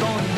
Going.